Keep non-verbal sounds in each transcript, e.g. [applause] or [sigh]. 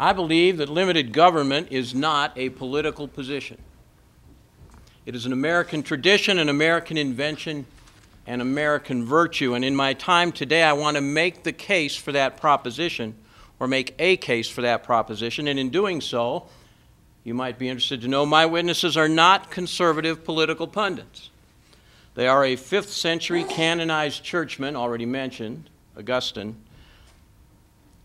I believe that limited government is not a political position. It is an American tradition, an American invention, an American virtue. And in my time today, I want to make the case for that proposition, or make a case for that proposition. And in doing so, you might be interested to know my witnesses are not conservative political pundits. They are a 5th century canonized churchman, already mentioned, Augustine,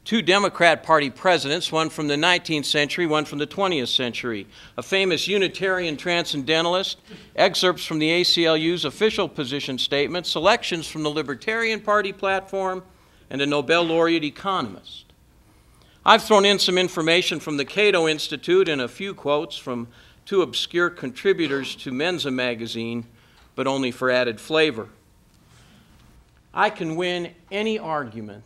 two Democrat Party presidents, one from the 19th century, one from the 20th century, a famous Unitarian transcendentalist, excerpts from the ACLU's official position statement, selections from the Libertarian Party platform, and a Nobel laureate economist. I've thrown in some information from the Cato Institute and a few quotes from two obscure contributors to Mensa magazine, but only for added flavor. I can win any argument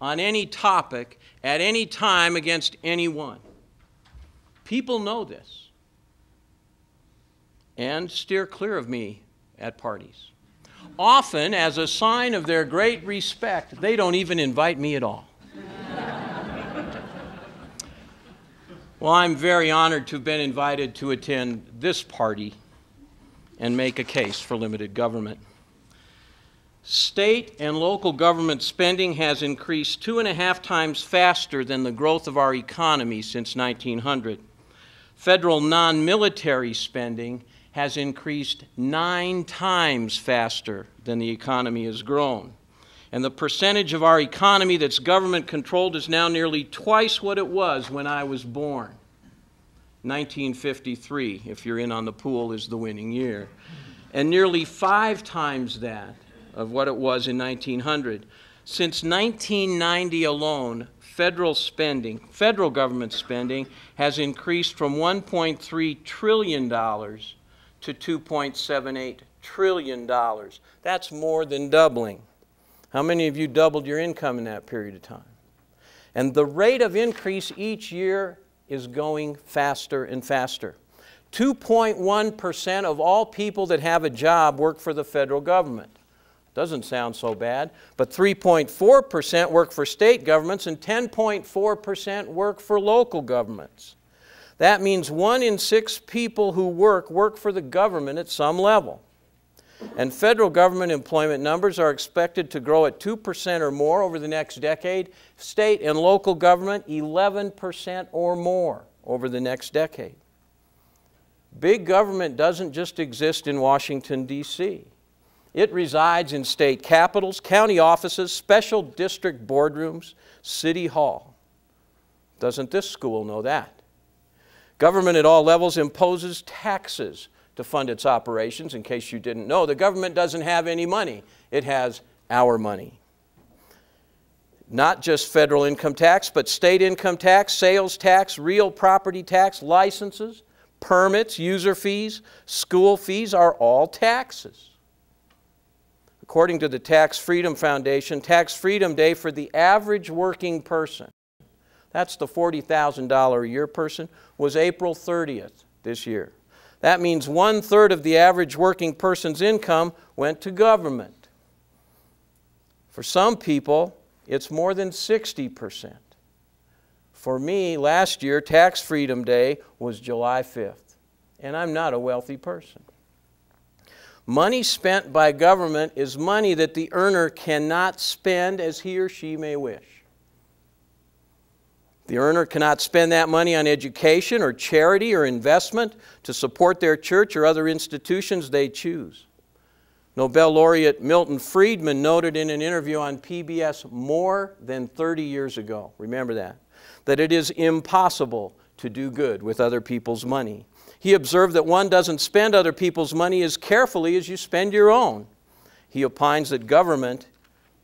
on any topic at any time against anyone. People know this and steer clear of me at parties. Often, as a sign of their great respect, they don't even invite me at all. well, I'm very honored to have been invited to attend this party and make a case for limited government. State and local government spending has increased two and a half times faster than the growth of our economy since 1900. Federal non military spending has increased nine times faster than the economy has grown. And the percentage of our economy that's government controlled is now nearly twice what it was when I was born. 1953, if you're in on the pool, is the winning year. And nearly five times that of what it was in 1900. Since 1990 alone, federal spending, federal government spending, has increased from $1.3 trillion to $2.78 trillion. That's more than doubling. How many of you doubled your income in that period of time? And the rate of increase each year is going faster and faster. 2.1% of all people that have a job work for the federal government. Doesn't sound so bad. But 3.4% work for state governments and 10.4% work for local governments. That means one in six people who work work for the government at some level. And federal government employment numbers are expected to grow at 2% or more over the next decade. State and local government, 11% or more over the next decade. Big government doesn't just exist in Washington, D.C. It resides in state capitals, county offices, special district boardrooms, city hall. Doesn't this school know that? Government at all levels imposes taxes to fund its operations. In case you didn't know, the government doesn't have any money, it has our money. Not just federal income tax, but state income tax, sales tax, real property tax, licenses, permits, user fees, school fees are all taxes. According to the Tax Freedom Foundation, Tax Freedom Day for the average working person, that's the $40,000 a year person, was April 30th this year. That means one third of the average working person's income went to government. For some people, it's more than 60%. For me, last year, Tax Freedom Day was July 5th, and I'm not a wealthy person. Money spent by government is money that the earner cannot spend as he or she may wish. The earner cannot spend that money on education or charity or investment to support their church or other institutions they choose. Nobel laureate Milton Friedman noted in an interview on PBS more than 30 years ago, remember that, that it is impossible to do good with other people's money. He observed that one doesn't spend other people's money as carefully as you spend your own. He opines that government,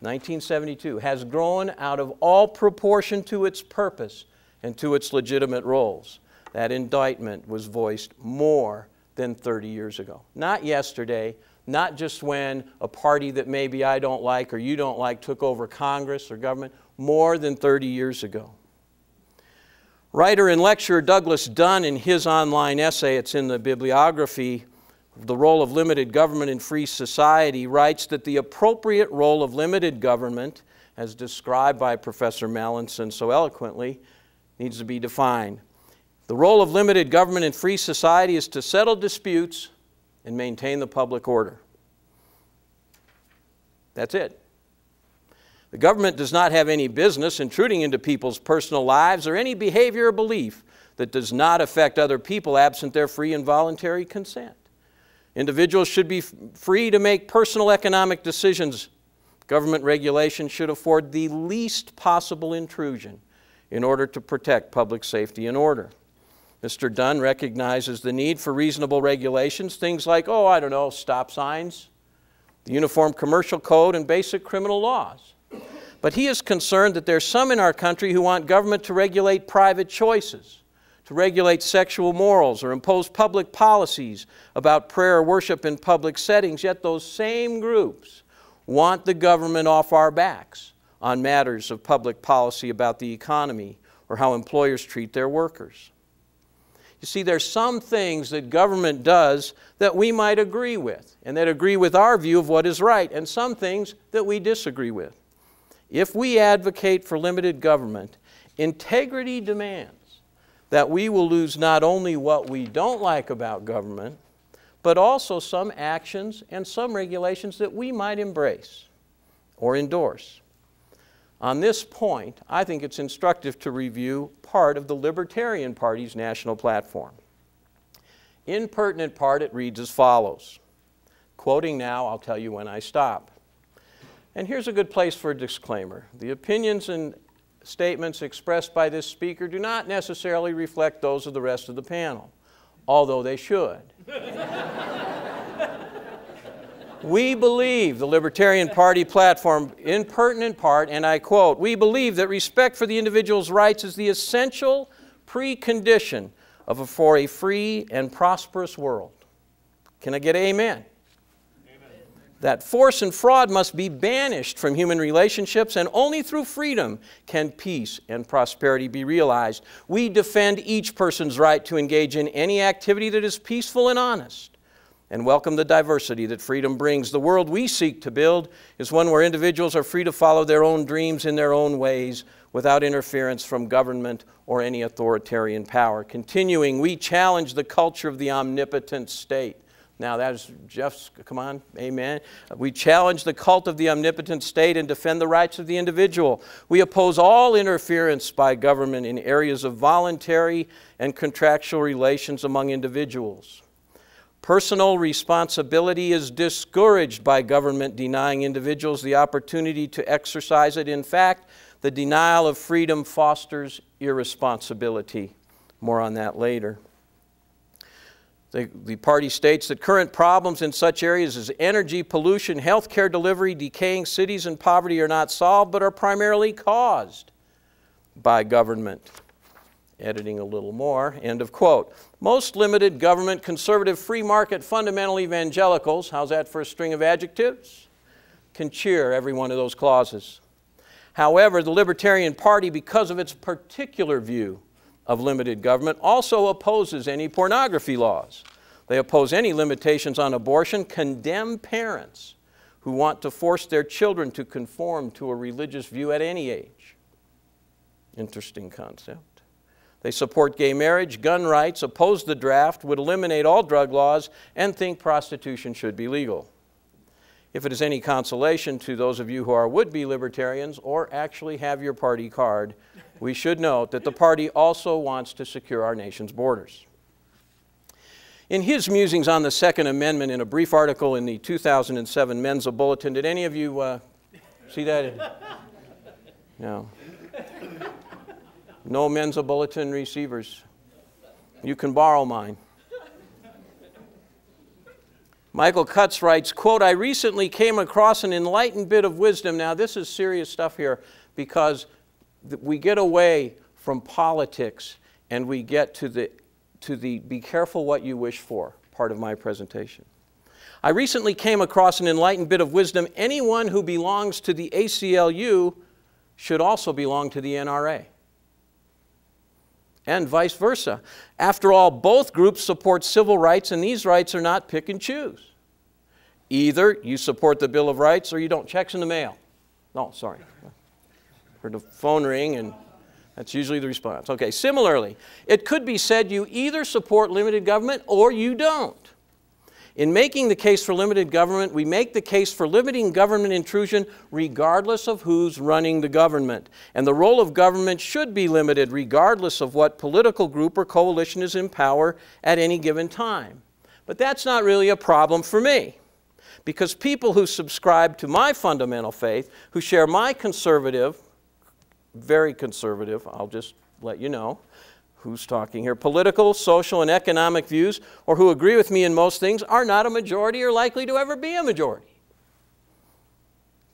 1972, has grown out of all proportion to its purpose and to its legitimate roles. That indictment was voiced more than 30 years ago. Not yesterday, not just when a party that maybe I don't like or you don't like took over Congress or government, more than 30 years ago. Writer and lecturer Douglas Dunn, in his online essay, it's in the bibliography, The Role of Limited Government in Free Society, writes that the appropriate role of limited government, as described by Professor Mallinson so eloquently, needs to be defined. The role of limited government in free society is to settle disputes and maintain the public order. That's it. The government does not have any business intruding into people's personal lives or any behavior or belief that does not affect other people absent their free and voluntary consent. Individuals should be free to make personal economic decisions. Government regulation should afford the least possible intrusion in order to protect public safety and order. Mr. Dunn recognizes the need for reasonable regulations, things like, oh, I don't know, stop signs, the Uniform Commercial Code, and basic criminal laws. But he is concerned that there's some in our country who want government to regulate private choices, to regulate sexual morals, or impose public policies about prayer or worship in public settings, yet those same groups want the government off our backs on matters of public policy about the economy or how employers treat their workers. You see, there's some things that government does that we might agree with and that agree with our view of what is right, and some things that we disagree with. If we advocate for limited government, integrity demands that we will lose not only what we don't like about government, but also some actions and some regulations that we might embrace or endorse. On this point, I think it's instructive to review part of the Libertarian Party's national platform. In pertinent part, it reads as follows. Quoting now, I'll tell you when I stop. And here's a good place for a disclaimer. The opinions and statements expressed by this speaker do not necessarily reflect those of the rest of the panel, although they should. [laughs] We believe, the Libertarian Party platform, in pertinent part, and I quote, we believe that respect for the individual's rights is the essential precondition of a, for a free and prosperous world. Can I get amen? amen? That force and fraud must be banished from human relationships, and only through freedom can peace and prosperity be realized. We defend each person's right to engage in any activity that is peaceful and honest and welcome the diversity that freedom brings. The world we seek to build is one where individuals are free to follow their own dreams in their own ways without interference from government or any authoritarian power. Continuing, we challenge the culture of the omnipotent state. Now, that's Jeff's, come on, amen. We challenge the cult of the omnipotent state and defend the rights of the individual. We oppose all interference by government in areas of voluntary and contractual relations among individuals. Personal responsibility is discouraged by government denying individuals the opportunity to exercise it. In fact, the denial of freedom fosters irresponsibility. More on that later. The, the, party states that current problems in such areas as energy, pollution, healthcare delivery, decaying cities, and poverty are not solved but are primarily caused by government editing a little more, end of quote. Most limited government, conservative, free market, fundamental evangelicals, how's that for a string of adjectives? Can cheer every one of those clauses. However, the Libertarian Party, because of its particular view of limited government, also opposes any pornography laws. They oppose any limitations on abortion, condemn parents who want to force their children to conform to a religious view at any age. Interesting concept. They support gay marriage, gun rights, oppose the draft, would eliminate all drug laws, and think prostitution should be legal. If it is any consolation to those of you who are would be libertarians or actually have your party card, we should note that the party also wants to secure our nation's borders. In his musings on the Second Amendment, in a brief article in the 2007 Mensa Bulletin, did any of you uh, see that? No. No Mensa Bulletin receivers. You can borrow mine. Michael Cutts writes, quote, I recently came across an enlightened bit of wisdom. Now, this is serious stuff here because we get away from politics and we get to the, to the be careful what you wish for part of my presentation. I recently came across an enlightened bit of wisdom. Anyone who belongs to the ACLU should also belong to the NRA and vice versa. After all, both groups support civil rights, and these rights are not pick and choose. Either you support the Bill of Rights or you don't. Checks in the mail. No, sorry. Heard the phone ring, and That's usually the response. Okay, similarly, it could be said you either support limited government or you don't. In making the case for limited government, we make the case for limiting government intrusion regardless of who's running the government. And the role of government should be limited regardless of what political group or coalition is in power at any given time. But that's not really a problem for me. Because people who subscribe to my fundamental faith, who share my conservative, very conservative, I'll just let you know, who's talking here, political, social, and economic views, or who agree with me in most things, are not a majority or likely to ever be a majority.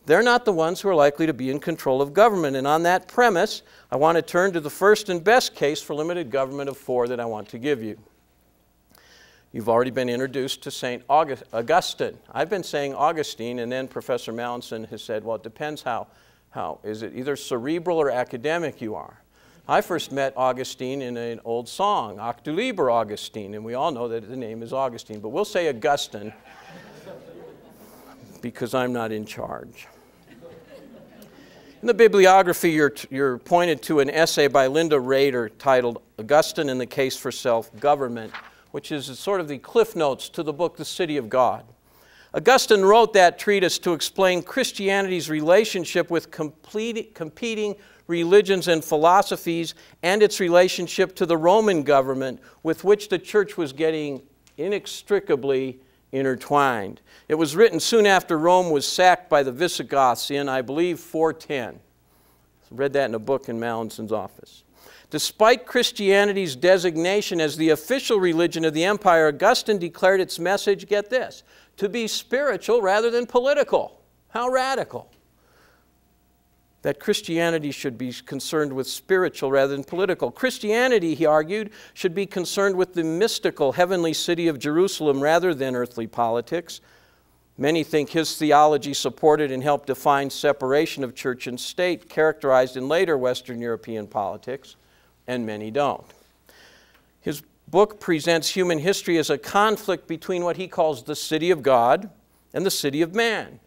They're not the ones who are likely to be in control of government. And on that premise, I want to turn to the first and best case for limited government of four that I want to give you. You've already been introduced to St. Augustine. I've been saying Augustine, and then Professor Mallinson has said, well, it depends how, how is it either cerebral or academic you are. I first met Augustine in an old song, lieber Augustine, and we all know that the name is Augustine, but we'll say Augustine [laughs] because I'm not in charge. In the bibliography, you're, you're pointed to an essay by Linda Raeder titled Augustine and the Case for Self Government, which is sort of the cliff notes to the book The City of God. Augustine wrote that treatise to explain Christianity's relationship with competing religions and philosophies, and its relationship to the Roman government with which the church was getting inextricably intertwined. It was written soon after Rome was sacked by the Visigoths in, I believe, 410. I read that in a book in Mallinson's office. Despite Christianity's designation as the official religion of the empire, Augustine declared its message, get this, to be spiritual rather than political. How radical that Christianity should be concerned with spiritual rather than political. Christianity, he argued, should be concerned with the mystical heavenly city of Jerusalem rather than earthly politics. Many think his theology supported and helped define separation of church and state, characterized in later Western European politics, and many don't. His book presents human history as a conflict between what he calls the city of God and the city of man.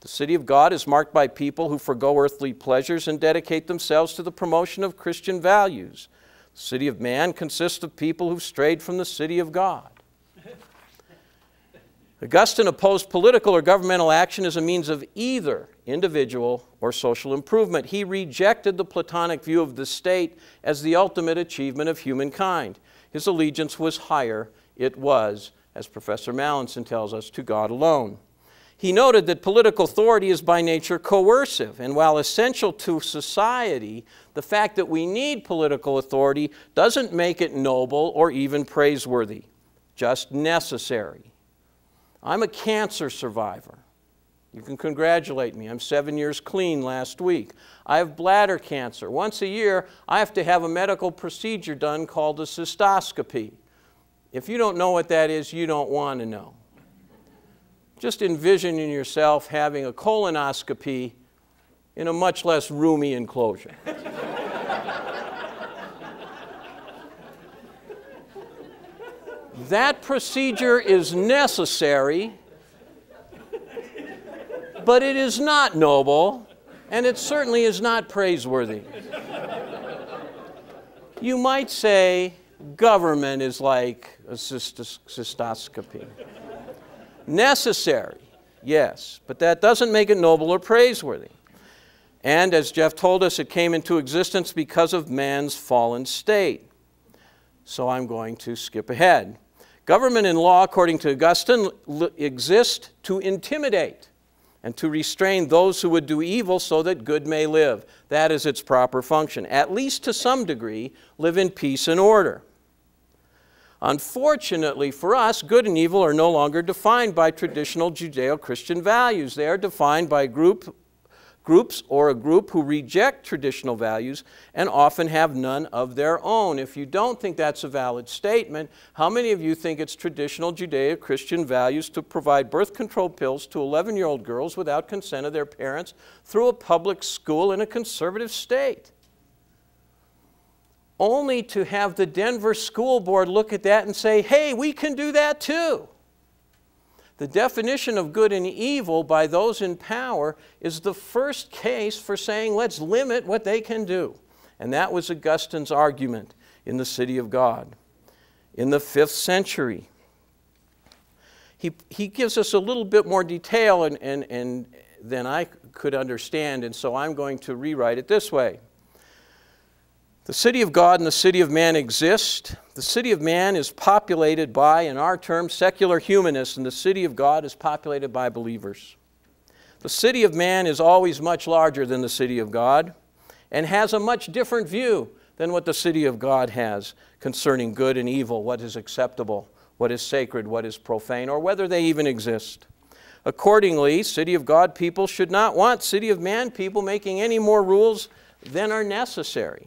The city of God is marked by people who forego earthly pleasures and dedicate themselves to the promotion of Christian values. The city of man consists of people who've strayed from the city of God. Augustine opposed political or governmental action as a means of either individual or social improvement. He rejected the Platonic view of the state as the ultimate achievement of humankind. His allegiance was higher. It was, as Professor Mallinson tells us, to God alone. He noted that political authority is by nature coercive, and while essential to society, the fact that we need political authority doesn't make it noble or even praiseworthy, just necessary. I'm a cancer survivor. You can congratulate me. I'm seven years clean last week. I have bladder cancer. Once a year, I have to have a medical procedure done called a cystoscopy. If you don't know what that is, you don't want to know just envisioning yourself having a colonoscopy in a much less roomy enclosure. [laughs] that procedure is necessary, but it is not noble, and it certainly is not praiseworthy. You might say government is like a cystoscopy. Necessary, yes, but that doesn't make it noble or praiseworthy. And as Jeff told us, it came into existence because of man's fallen state. So I'm going to skip ahead. Government and law, according to Augustine, exist to intimidate and to restrain those who would do evil so that good may live. That is its proper function. At least to some degree, live in peace and order. Unfortunately for us, good and evil are no longer defined by traditional Judeo Christian values. They are defined by group, groups or a group who reject traditional values and often have none of their own. If you don't think that's a valid statement, how many of you think it's traditional Judeo Christian values to provide birth control pills to 11 year old girls without consent of their parents through a public school in a conservative state? only to have the Denver School Board look at that and say, hey, we can do that too. The definition of good and evil by those in power is the first case for saying, let's limit what they can do. And that was Augustine's argument in the city of God. In the fifth century, he, he gives us a little bit more detail and, and, and than I could understand, and so I'm going to rewrite it this way. The city of God and the city of man exist. The city of man is populated by, in our terms, secular humanists, and the city of God is populated by believers. The city of man is always much larger than the city of God and has a much different view than what the city of God has concerning good and evil, what is acceptable, what is sacred, what is profane, or whether they even exist. Accordingly, city of God people should not want city of man people making any more rules than are necessary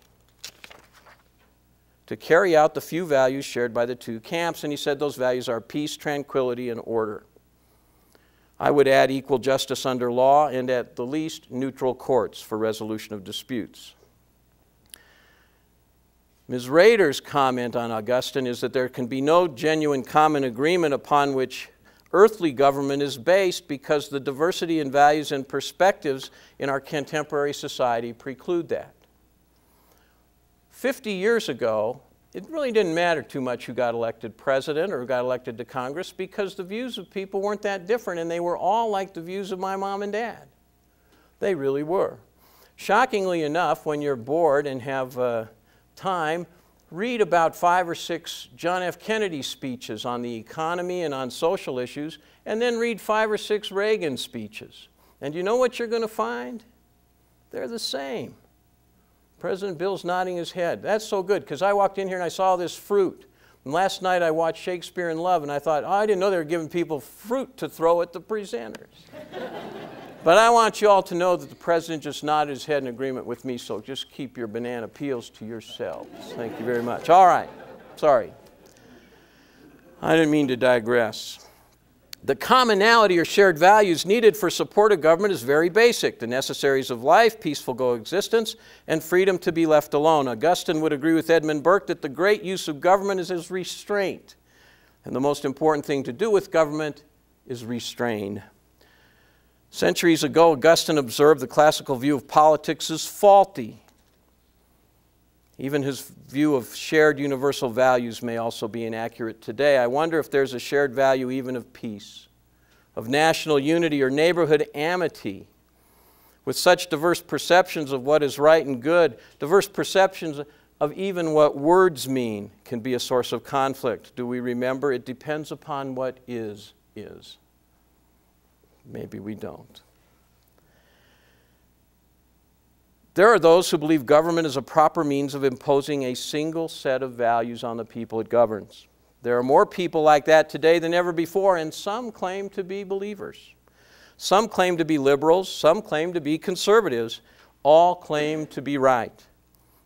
to carry out the few values shared by the two camps. And he said those values are peace, tranquility, and order. I would add equal justice under law and at the least neutral courts for resolution of disputes. Ms. Raeder's comment on Augustine is that there can be no genuine common agreement upon which earthly government is based because the diversity in values and perspectives in our contemporary society preclude that. 50 years ago, it really didn't matter too much who got elected president or who got elected to Congress because the views of people weren't that different and they were all like the views of my mom and dad. They really were. Shockingly enough, when you're bored and have uh, time, read about five or six John F. Kennedy speeches on the economy and on social issues, and then read five or six Reagan speeches. And you know what you're going to find? They're the same. President Bill's nodding his head. That's so good because I walked in here and I saw this fruit. And last night I watched Shakespeare in Love and I thought, oh, I didn't know they were giving people fruit to throw at the presenters. [laughs] but I want you all to know that the president just nodded his head in agreement with me, so just keep your banana peels to yourselves. Thank you very much. All right. Sorry. I didn't mean to digress. The commonality or shared values needed for support of government is very basic the necessaries of life, peaceful coexistence, and freedom to be left alone. Augustine would agree with Edmund Burke that the great use of government is as restraint. And the most important thing to do with government is restrain. Centuries ago, Augustine observed the classical view of politics as faulty. Even his view of shared universal values may also be inaccurate today. I wonder if there's a shared value even of peace, of national unity or neighborhood amity. With such diverse perceptions of what is right and good, diverse perceptions of even what words mean can be a source of conflict. Do we remember? It depends upon what is, is. Maybe we don't. There are those who believe government is a proper means of imposing a single set of values on the people it governs. There are more people like that today than ever before, and some claim to be believers. Some claim to be liberals, some claim to be conservatives, all claim to be right.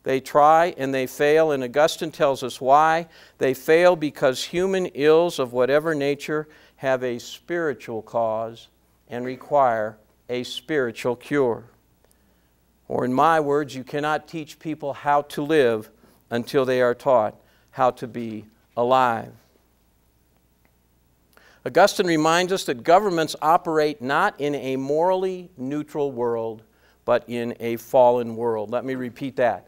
They try and they fail, and Augustine tells us why. They fail because human ills of whatever nature have a spiritual cause and require a spiritual cure. Or, in my words, you cannot teach people how to live until they are taught how to be alive. Augustine reminds us that governments operate not in a morally neutral world, but in a fallen world. Let me repeat that.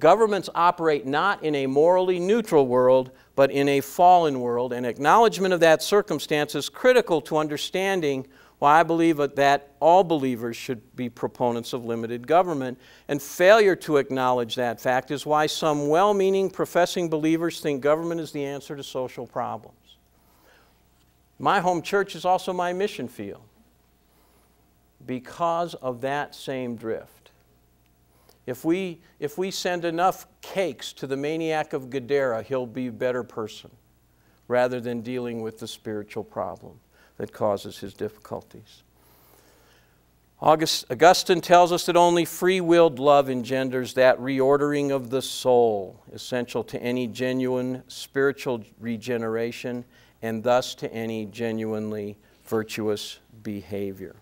Governments operate not in a morally neutral world, but in a fallen world, and acknowledgement of that circumstance is critical to understanding why I believe that all believers should be proponents of limited government. And failure to acknowledge that fact is why some well meaning professing believers think government is the answer to social problems. My home church is also my mission field because of that same drift. If we, if we send enough cakes to the maniac of Gadara, he'll be a better person rather than dealing with the spiritual problem that causes his difficulties. August, Augustine tells us that only free willed love engenders that reordering of the soul, essential to any genuine spiritual regeneration and thus to any genuinely virtuous behavior.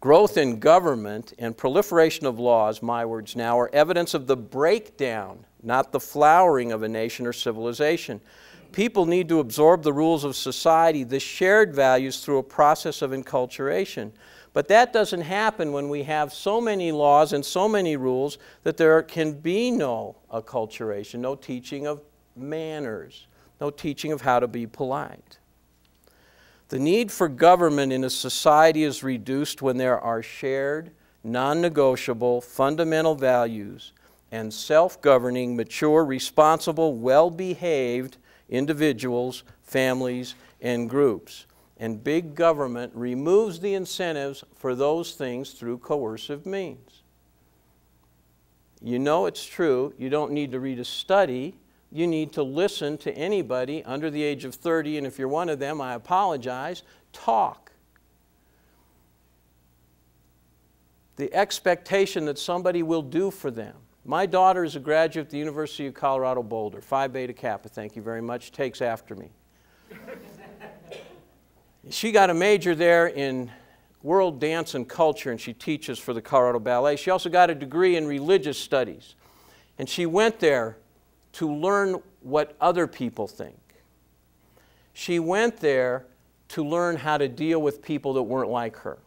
Growth in government and proliferation of laws, my words now, are evidence of the breakdown, not the flowering of a nation or civilization. People need to absorb the rules of society, the shared values, through a process of enculturation. But that doesn't happen when we have so many laws and so many rules that there can be no acculturation, no teaching of manners, no teaching of how to be polite. The need for government in a society is reduced when there are shared, non negotiable, fundamental values and self governing, mature, responsible, well behaved individuals, families, and groups. And big government removes the incentives for those things through coercive means. You know it's true. You don't need to read a study. You need to listen to anybody under the age of 30, and if you're one of them, I apologize. Talk. The expectation that somebody will do for them. My daughter is a graduate of the University of Colorado Boulder, Phi Beta Kappa, thank you very much, takes after me. she got a major there in world dance and culture, and she teaches for the Colorado Ballet. She also got a degree in religious studies. And she went there to learn what other people think. She went there to learn how to deal with people that weren't like her.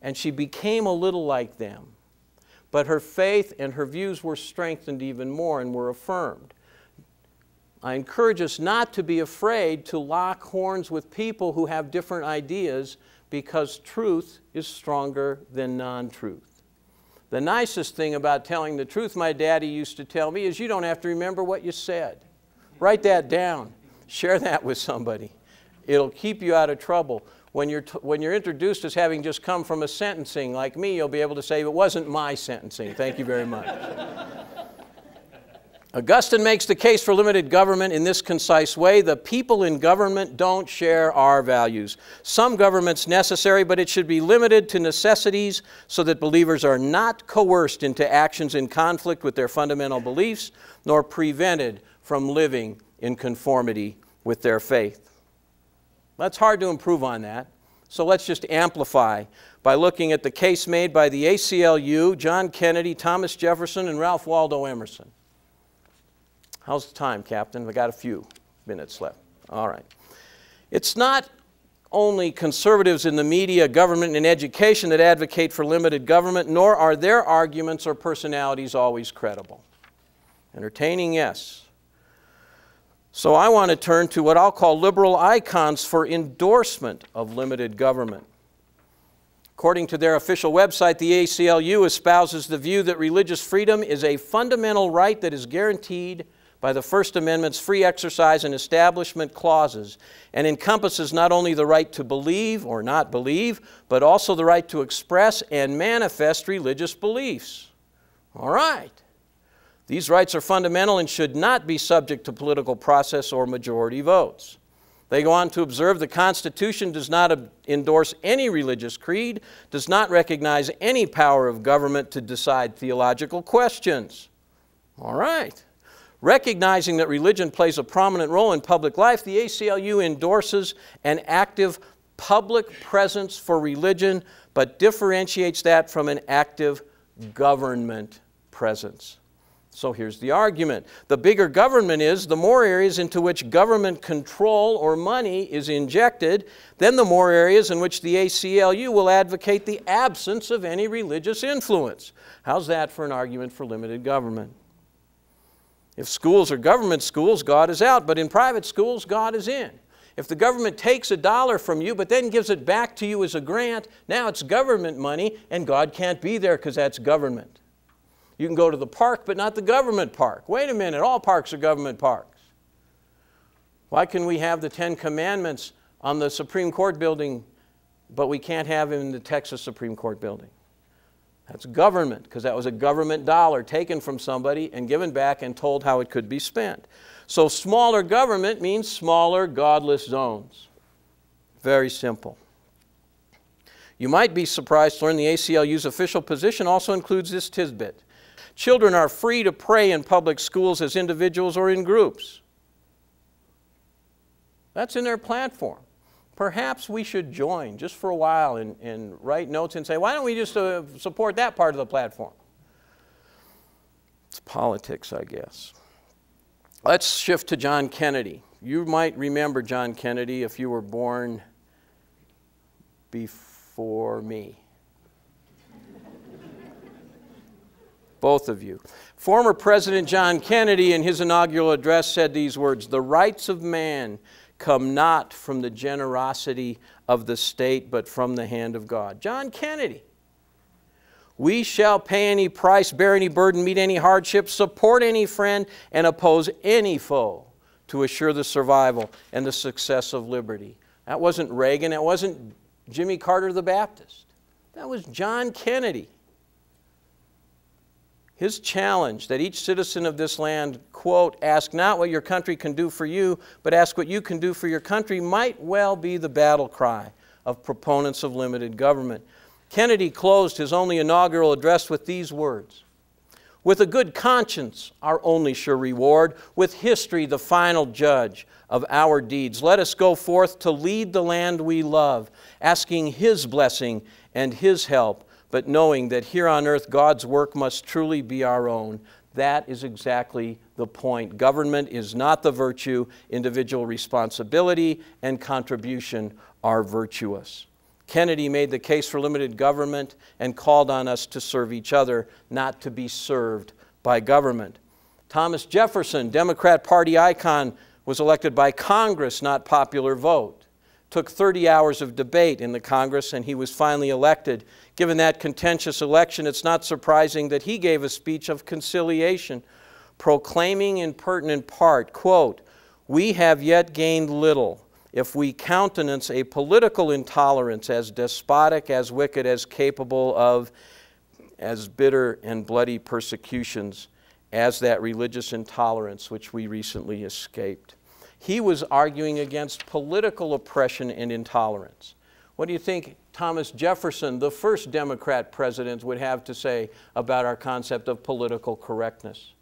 And she became a little like them. But her faith and her views were strengthened even more and were affirmed. I encourage us not to be afraid to lock horns with people who have different ideas because truth is stronger than non truth. The nicest thing about telling the truth, my daddy used to tell me, is you don't have to remember what you said. Write that down, share that with somebody. It'll keep you out of trouble when you're, when you're introduced as having just come from a sentencing like me, you'll be able to say, it wasn't my sentencing. Thank you very much. [laughs] Augustine makes the case for limited government in this concise way the people in government don't share our values. Some government's necessary, but it should be limited to necessities so that believers are not coerced into actions in conflict with their fundamental beliefs, nor prevented from living in conformity with their faith. That's hard to improve on that. So let's just amplify by looking at the case made by the ACLU, John Kennedy, Thomas Jefferson, and Ralph Waldo Emerson. How's the time, Captain? We got a few minutes left. All right. It's not only conservatives in the media, government, and education that advocate for limited government, nor are their arguments or personalities always credible. Entertaining, yes. So I want to turn to what I'll call liberal icons for endorsement of limited government. According to their official website, the ACLU espouses the view that religious freedom is a fundamental right that is guaranteed by the First Amendment's free exercise and establishment clauses and encompasses not only the right to believe or not believe, but also the right to express and manifest religious beliefs. All right. These rights are fundamental and should not be subject to political process or majority votes. They go on to observe the Constitution does not endorse any religious creed, does not recognize any power of government to decide theological questions. All right. Recognizing that religion plays a prominent role in public life, the ACLU endorses an active public presence for religion, but differentiates that from an active government presence. So here's the argument. The bigger government is, the more areas into which government control or money is injected, then the more areas in which the ACLU will advocate the absence of any religious influence. How's that for an argument for limited government? If schools are government schools, God is out, but in private schools, God is in. If the government takes a dollar from you but then gives it back to you as a grant, now it's government money and God can't be there because that's government. You can go to the park, but not the government park. Wait a minute, all parks are government parks. Why can we have the Ten Commandments on the Supreme Court building, but we can't have them in the Texas Supreme Court building? That's government, because that was a government dollar taken from somebody and given back and told how it could be spent. So, smaller government means smaller godless zones. Very simple. You might be surprised to learn the ACLU's official position also includes this tidbit. Children are free to pray in public schools as individuals or in groups. That's in their platform. Perhaps we should join just for a while and, and write notes and say, why don't we just uh, support that part of the platform? It's politics, I guess. Let's shift to John Kennedy. You might remember John Kennedy if you were born before me. Both of you. Former President John Kennedy, in his inaugural address, said these words The rights of man come not from the generosity of the state, but from the hand of God. John Kennedy. We shall pay any price, bear any burden, meet any hardship, support any friend, and oppose any foe to assure the survival and the success of liberty. That wasn't Reagan, that wasn't Jimmy Carter the Baptist. That was John Kennedy. His challenge that each citizen of this land, quote, ask not what your country can do for you, but ask what you can do for your country, might well be the battle cry of proponents of limited government. Kennedy closed his only inaugural address with these words With a good conscience, our only sure reward, with history, the final judge of our deeds, let us go forth to lead the land we love, asking His blessing and His help but knowing that here on earth God's work must truly be our own. That is exactly the point. Government is not the virtue, individual responsibility and contribution are virtuous. Kennedy made the case for limited government and called on us to serve each other, not to be served by government. Thomas Jefferson, Democrat Party icon, was elected by Congress, not popular vote took 30 hours of debate in the Congress, and he was finally elected. Given that contentious election, it's not surprising that he gave a speech of conciliation, proclaiming in pertinent part, quote, We have yet gained little if we countenance a political intolerance as despotic, as wicked, as capable of as bitter and bloody persecutions as that religious intolerance which we recently escaped. He was arguing against political oppression and intolerance. What do you think Thomas Jefferson, the first Democrat president, would have to say about our concept of political correctness?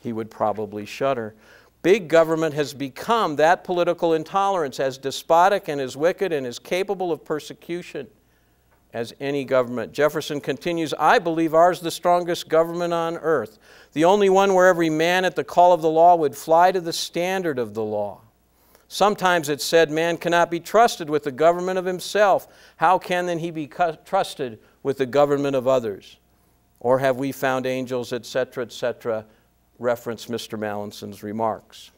He would probably shudder. Big government has become that political intolerance, as despotic and as wicked and as capable of persecution as any government. Jefferson continues, I believe ours the strongest government on earth, the only one where every man at the call of the law would fly to the standard of the law. Sometimes it's said man cannot be trusted with the government of himself. How can then he be trusted with the government of others? Or have we found angels, etc., etc., reference Mr. Mallinson's remarks.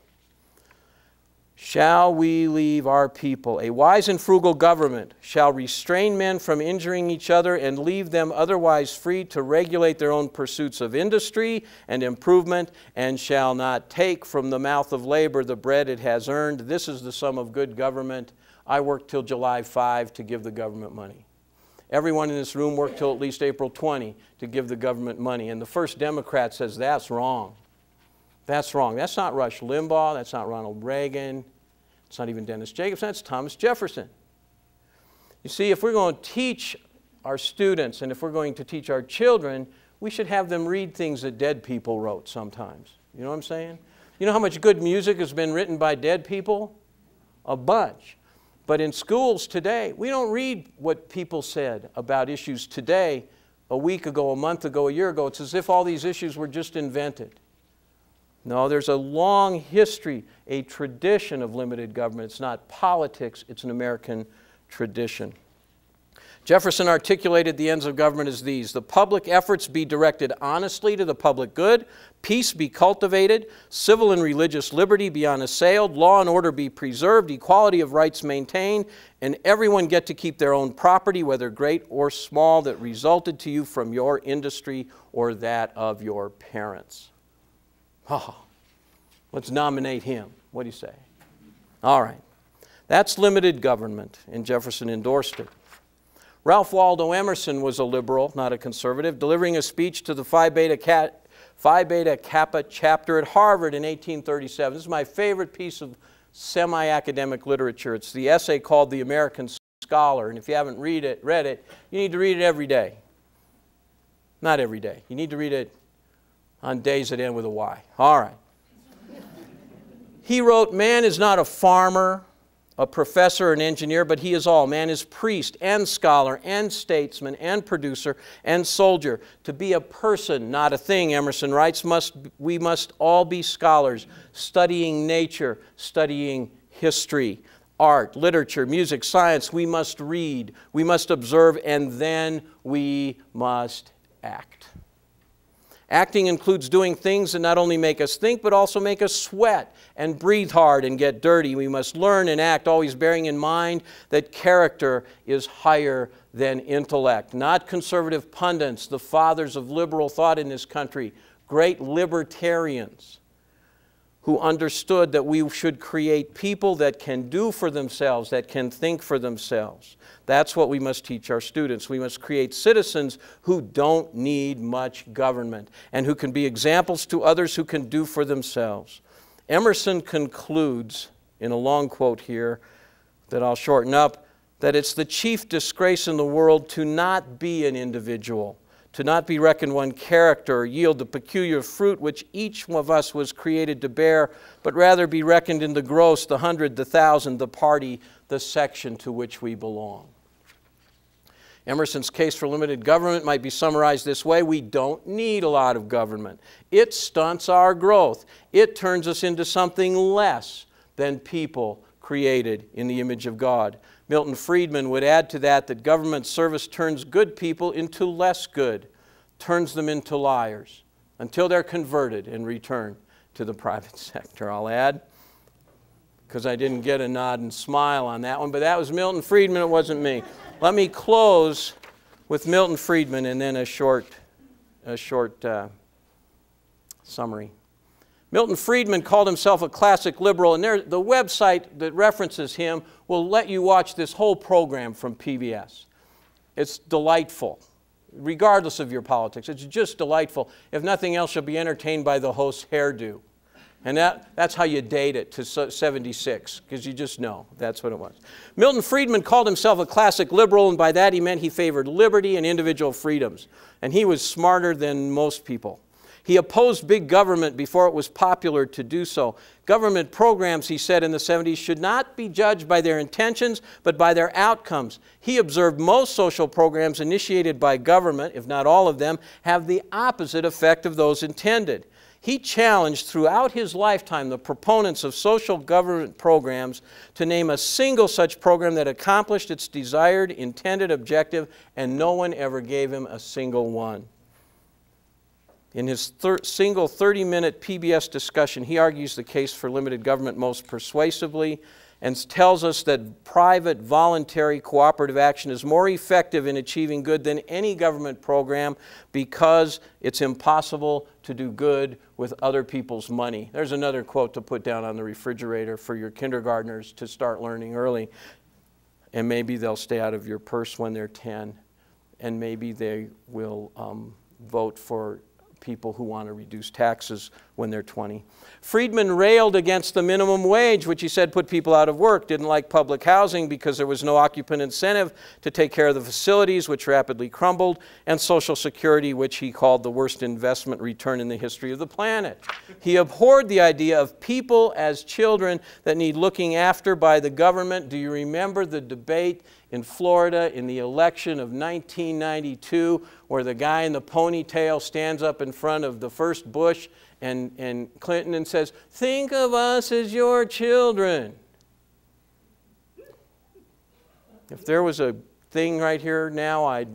Shall we leave our people? A wise and frugal government shall restrain men from injuring each other and leave them otherwise free to regulate their own pursuits of industry and improvement, and shall not take from the mouth of labor the bread it has earned. This is the sum of good government. I worked till July 5 to give the government money. Everyone in this room worked till at least April 20 to give the government money. And the first Democrat says that's wrong. That's wrong. That's not Rush Limbaugh. That's not Ronald Reagan. It's not even Dennis Jacobson. That's Thomas Jefferson. You see, if we're going to teach our students and if we're going to teach our children, we should have them read things that dead people wrote sometimes. You know what I'm saying? You know how much good music has been written by dead people? A bunch. But in schools today, we don't read what people said about issues today, a week ago, a month ago, a year ago. It's as if all these issues were just invented. No, there's a long history, a tradition of limited government. It's not politics, it's an American tradition. Jefferson articulated the ends of government as these the public efforts be directed honestly to the public good, peace be cultivated, civil and religious liberty be unassailed, law and order be preserved, equality of rights maintained, and everyone get to keep their own property, whether great or small, that resulted to you from your industry or that of your parents. Oh, let's nominate him. What do you say? All right. That's limited government, and Jefferson endorsed it. Ralph Waldo Emerson was a liberal, not a conservative, delivering a speech to the Phi Beta, Cat, Phi Beta Kappa chapter at Harvard in 1837. This is my favorite piece of semi academic literature. It's the essay called The American Scholar, and if you haven't read it, read it, you need to read it every day. Not every day. You need to read it on days that end with a Y. All right. He wrote, Man is not a farmer, a professor, an engineer, but he is all. Man is priest and scholar and statesman and producer and soldier. To be a person, not a thing, Emerson writes, must, we must all be scholars, studying nature, studying history. art, literature, music, science, we must read, we must observe, and then we must act. Acting includes doing things that not only make us think, but also make us sweat and breathe hard and get dirty. We must learn and act, always bearing in mind that character is higher than intellect. Not conservative pundits, the fathers of liberal thought in this country, great libertarians who understood that we should create people that can do for themselves, that can think for themselves. That's what we must teach our students. We must create citizens who don't need much government and who can be examples to others who can do for themselves. Emerson concludes in a long quote here that I'll shorten up that it's the chief disgrace in the world to not be an individual to not be reckoned one character or yield the peculiar fruit which each of us was created to bear, but rather be reckoned in the gross, the hundred, the thousand, the party, the section to which we belong. Emerson's case for limited government might be summarized this way We don't need a lot of government. It stunts our growth, it turns us into something less than people created in the image of God. Milton Friedman would add to that that government service turns good people into less good, turns them into liars, until they're converted and return to the [laughs] private sector. I'll add, because I didn't get a nod and smile on that one, but that was Milton Friedman, it wasn't me. Let me close with Milton Friedman and then a short, a short uh, summary. Milton Friedman called himself a classic liberal, and there, the website that references him will let you watch this whole program from PBS. It's delightful, regardless of your politics. It's just delightful. If nothing else, you'll be entertained by the host's hairdo. And that, that's how you date it to 76, because you just know that's what it was. Milton Friedman called himself a classic liberal, and by that he meant he favored liberty and individual freedoms. And he was smarter than most people. He opposed big government before it was popular to do so. Government programs, he said in the 70s, should not be judged by their intentions, but by their outcomes. He observed most social programs initiated by government, if not all of them, have the opposite effect of those intended. He challenged throughout his lifetime the proponents of social government programs to name a single such program that accomplished its desired, intended objective, and no one ever gave him a single one. In his thir single 30 minute PBS discussion, he argues the case for limited government most persuasively and tells us that private, voluntary, cooperative action is more effective in achieving good than any government program because it's impossible to do good with other people's money. There's another quote to put down on the refrigerator for your kindergartners to start learning early. And maybe they'll stay out of your purse when they're 10, and maybe they will um, vote for people who want to reduce taxes when they're 20. Friedman railed against the minimum wage, which he said put people out of work, didn't like public housing because there was no occupant incentive to take care of the facilities, which rapidly crumbled, and Social Security, which he called the worst investment return in the history of the planet. He abhorred the idea of people as children that need looking after by the government. Do you remember the debate in Florida in the election of 1992 where the guy in the ponytail stands up in front of the first Bush and, and Clinton and says, Think of us as your children. If there was a thing right here now, I'd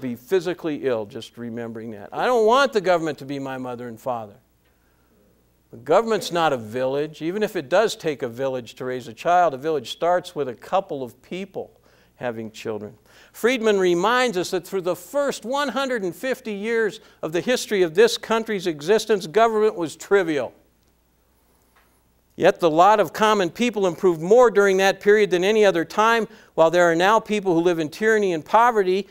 be physically ill just remembering that. I don't want the government to be my mother and father. The government's not a village. Even if it does take a village to raise a child, a village starts with a couple of people having children. Friedman reminds us that through the first 150 years of the history of this country's existence, government was trivial. Yet the lot of common people improved more during that period than any other time. While there are now people who live in tyranny and poverty,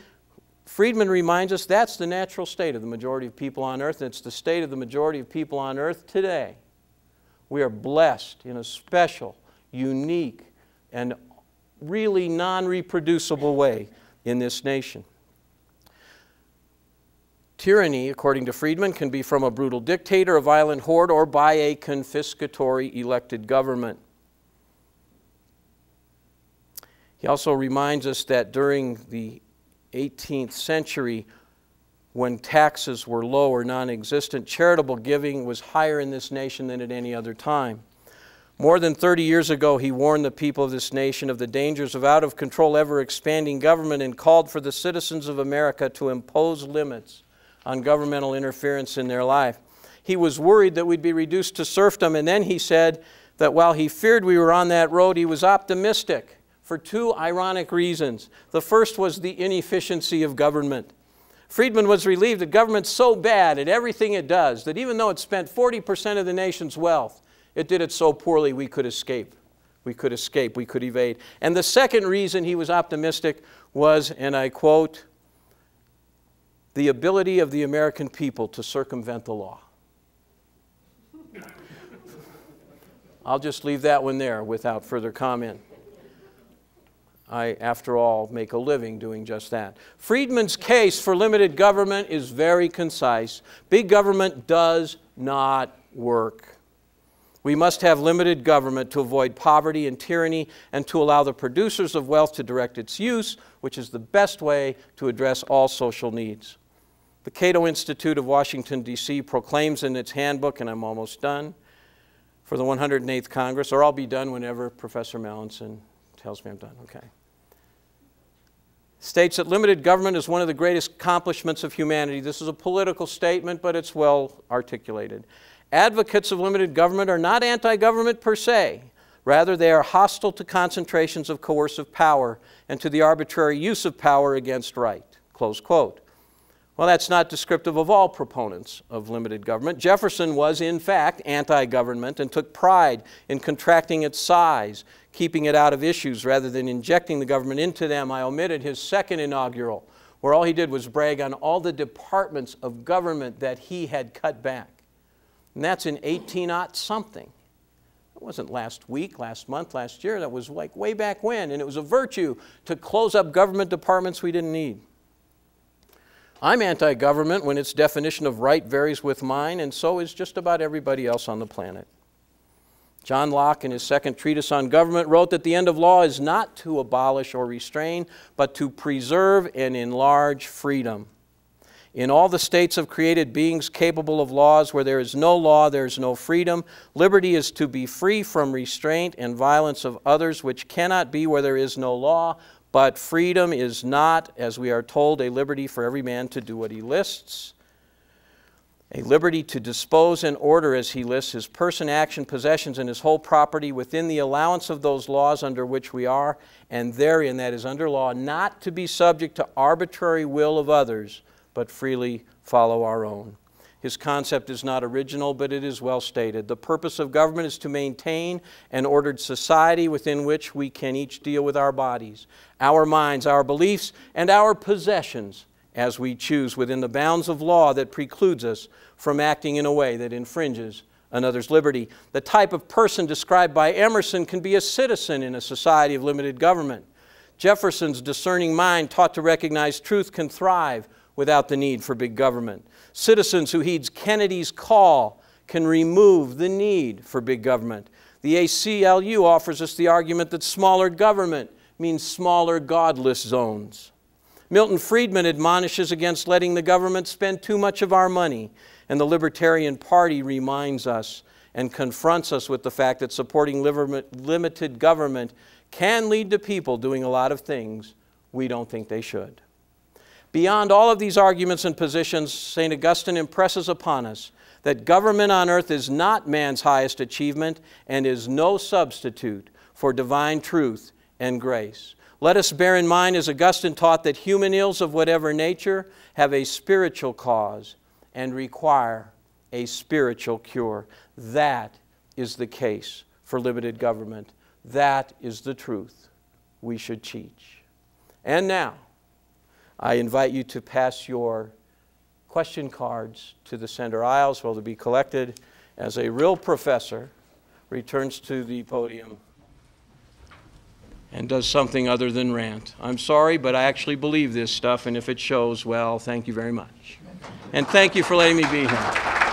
Friedman reminds us that's the natural state of the majority of people on earth, and it's the state of the majority of people on earth today. We are blessed in a special, unique, and really non reproducible way in this nation. Tyranny, according to Friedman, can be from a brutal dictator, a violent horde, or by a confiscatory elected government. He also reminds us that during the 18th century, when taxes were low or non existent, charitable giving was higher in this nation than at any other time. More than 30 years ago, he warned the people of this nation of the dangers of out of control, ever expanding government and called for the citizens of America to impose limits on governmental interference in their life. He was worried that we'd be reduced to serfdom, and then he said that while he feared we were on that road, he was optimistic for two ironic reasons. The first was the inefficiency of government. Friedman was relieved that government's so bad at everything it does that even though it spent 40% of the nation's wealth, it did it so poorly we could escape. We could escape, we could evade. And the second reason he was optimistic was, and I quote, the ability of the American people to circumvent the law. [laughs] I'll just leave that one there without further comment. I, after all, make a living doing just that. Friedman's case for limited government is very concise. Big government does not work. We must have limited government to avoid poverty and tyranny and to allow the producers of wealth to direct its use, which is the best way to address all social needs. The Cato Institute of Washington, D.C. proclaims in its handbook, and I'm almost done, for the 108th Congress, or I'll be done whenever Professor Mallinson tells me I'm done, okay. States that limited government is one of the greatest accomplishments of humanity. This is a political statement, but it's well articulated. Advocates of limited government are not anti government per se. Rather, they are hostile to concentrations of coercive power and to the arbitrary use of power against right. Close quote. Well, that's not descriptive of all proponents of limited government. Jefferson was, in fact, anti government and took pride in contracting its size, keeping it out of issues rather than injecting the government into them. I omitted his second inaugural, where all he did was brag on all the departments of government that he had cut back. And that's in 18 something. It wasn't last week, last month, last year. That was like way back when. And it was a virtue to close up government departments we didn't need. I'm anti government when its definition of right varies with mine, and so is just about everybody else on the planet. John Locke, in his second treatise on government, wrote that the end of law is not to abolish or restrain, but to preserve and enlarge freedom. In all the states of created beings capable of laws, where there is no law, there is no freedom. Liberty is to be free from restraint and violence of others, which cannot be where there is no law. But freedom is not, as we are told, a liberty for every man to do what he lists. A liberty to dispose and order as he lists his person, action, possessions, and his whole property within the allowance of those laws under which we are, and therein, that is under law, not to be subject to arbitrary will of others but freely follow our own. His concept is not original, but it is well stated. The purpose of government is to maintain an ordered society within which we can each deal with our bodies, our minds, our beliefs, and our possessions as we choose within the bounds of law that precludes us from acting in a way that infringes another's liberty. The type of person described by Emerson can be a citizen in a society of limited government. Jefferson's discerning mind, taught to recognize truth, can thrive without the need for big government. Citizens who heeds Kennedy's call can remove the need for big government. The ACLU offers us the argument that smaller government means smaller godless zones. Milton Friedman admonishes against letting the government spend too much of our money, and the Libertarian Party reminds us and confronts us with the fact that supporting limited government can lead to people doing a lot of things we don't think they should. Beyond all of these arguments and positions, St. Augustine impresses upon us that government on earth is not man's highest achievement and is no substitute for divine truth and grace. Let us bear in mind, as Augustine taught, that human ills of whatever nature have a spiritual cause and require a spiritual cure. That is the case for limited government. That is the truth we should teach. And now, I invite you to pass your question cards to the center aisles where they'll be collected as a real professor returns to the podium and does something other than rant. I'm sorry, but I actually believe this stuff, and if it shows, well, thank you very much. And thank you for letting me be here.